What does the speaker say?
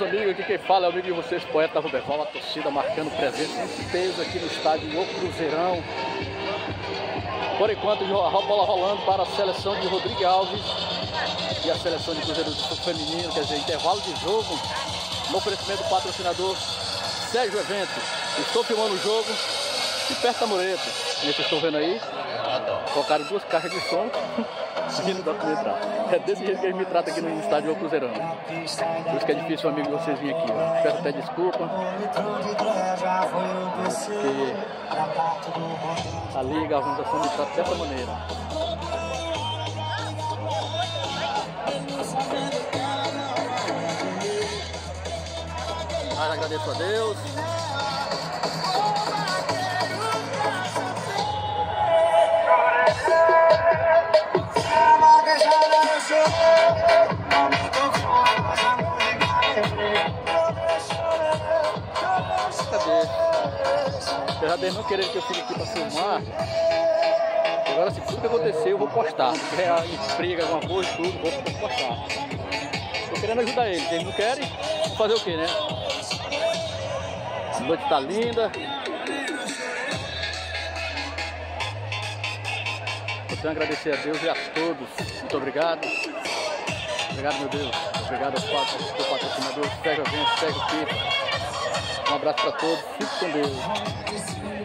Amigos, aqui quem fala é o amigo de vocês, poeta Roberval, a torcida marcando presença em peso aqui no estádio O Cruzeirão. Por enquanto, a bola rolando para a seleção de Rodrigo Alves e a seleção de Cruzeiro do Feminino, quer dizer, intervalo de jogo, no oferecimento do patrocinador Sérgio Evento. Estou filmando o jogo de perto da mureta, vocês estão vendo aí. Colocaram duas caixas de som e não dá pra entrar. É desse jeito que eles me tratam aqui no estádio O Cruzeirão. Por isso que é difícil amigo vocês virem aqui. Ó. Peço até desculpa. Porque ali a organização me trata dessa maneira. Mas agradeço a Deus. Apesar deles não quererem que eu fique aqui para filmar, agora se tudo que acontecer eu vou postar. Se tiver emprego, alguma coisa, tudo, vou postar. Tô querendo ajudar eles, eles não querem, fazer o que, né? A noite tá linda. A agradecer a Deus e a todos. Muito obrigado. Obrigado, meu Deus. Obrigado aos quatro, aos patrocinadores. Sérgio Avento, Sérgio Pipa. Um abraço para todos. Fique com Deus.